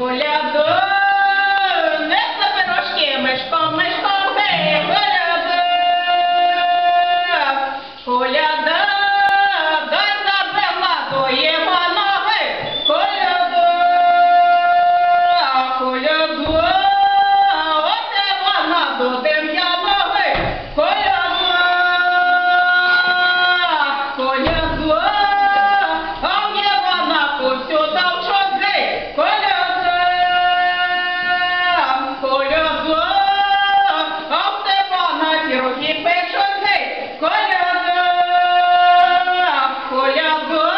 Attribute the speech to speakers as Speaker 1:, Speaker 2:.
Speaker 1: Olhador, nessa perosquinha, mas como, mas como bem, é olhador, olhador, da é bela doieva nova, olhador, é outra banado, tem good.